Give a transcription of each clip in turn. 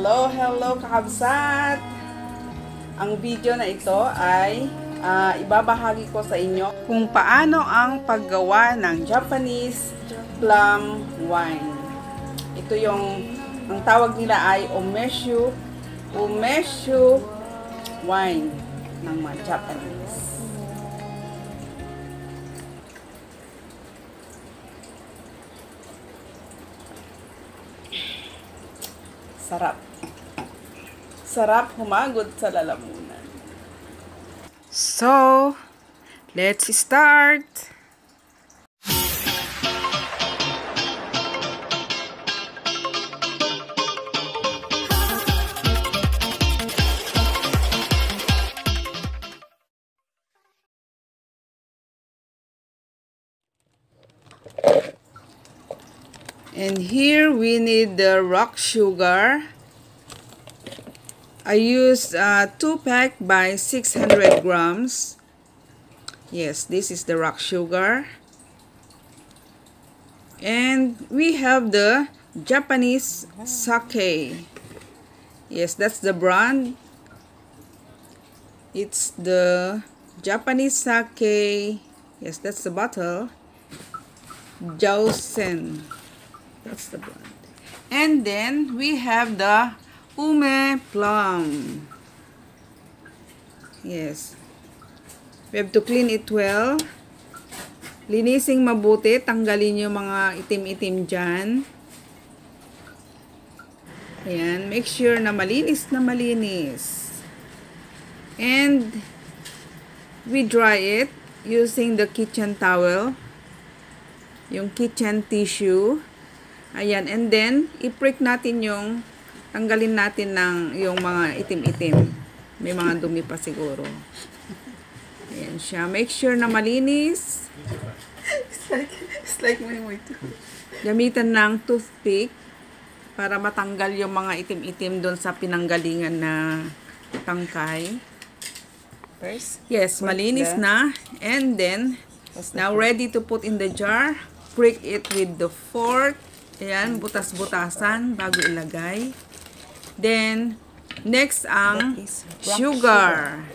Hello, hello kakabsat! Ang video na ito ay ah, ibabahagi ko sa inyo kung paano ang paggawa ng Japanese plum wine. Ito yung, ang tawag nila ay umeshu, umeshu wine ng mga Japanese. Sarap. Sarap humagod sa lalamunan. So, let's start. And here we need the rock sugar. I used uh, 2 pack by 600 grams. Yes, this is the rock sugar. And we have the Japanese sake. Yes, that's the brand. It's the Japanese sake. Yes, that's the bottle. Jausen. That's the brand. And then we have the Ume plum. Yes. We have to clean it well. Linising mabuti. Tanggalin yung mga itim-itim dyan. Ayan. Make sure na malinis na malinis. And we dry it using the kitchen towel. Yung kitchen tissue. Ayan, and then, i-prick natin yung, tanggalin natin ng yung mga itim-itim. May mga dumi pa siguro. Ayan siya. Make sure na malinis. It's like, it's like my way too. Gamitan ng toothpick para matanggal yung mga itim-itim doon sa pinanggalingan na tangkay. First, Yes, malinis the- na. And then, now ready to put in the jar. Prick it with the fork. Ayan, butas-butasan bago ilagay. Then, next ang sugar.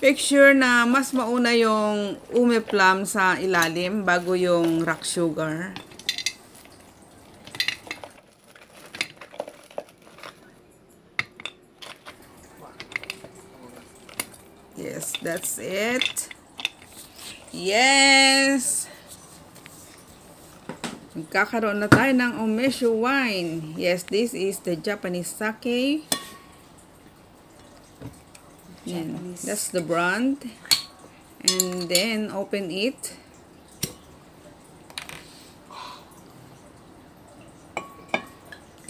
Make sure na mas mauna yung ume plum sa ilalim bago yung rock sugar. Yes, that's it. Yes! Magkakaroon na tayo ng umeshu wine. Yes, this is the Japanese sake. Yan. That's the brand. And then, open it.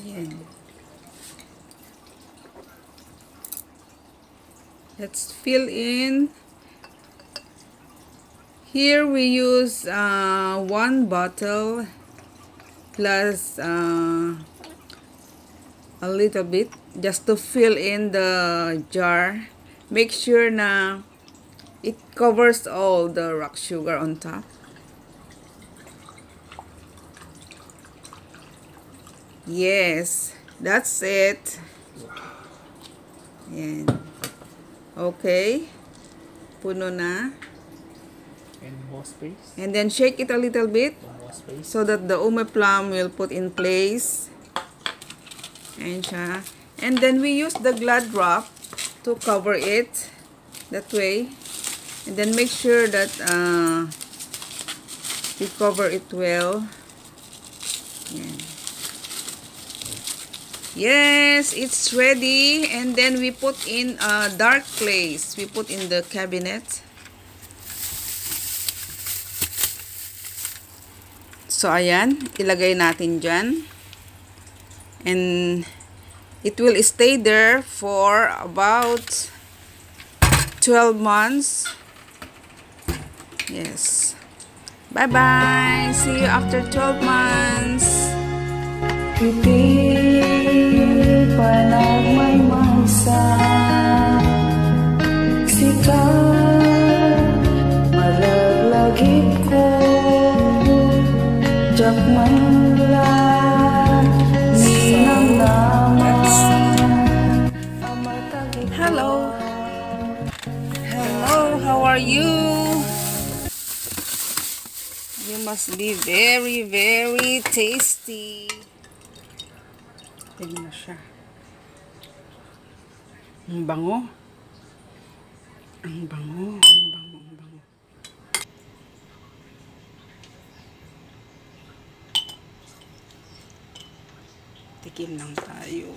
Yan. Let's fill in. Here we use uh, one bottle plus uh, a little bit just to fill in the jar. Make sure na it covers all the rock sugar on top. Yes, that's it. Yan. Okay. Puno na. And more space. And then shake it a little bit so that the ume plum will put in place. Siya. And then we use the glad wrap to cover it that way. And then make sure that uh, we cover it well. Yan. Yes, it's ready. And then we put in a dark place. We put in the cabinet. So, ayan. Ilagay natin dyan. And it will stay there for about 12 months. Yes. Bye-bye. See you after 12 months. Hello. Hello, how are you? You must be very, very tasty. Tignan na siya. Ang bango. Ang bango, ang bango. Tikim lang tayo.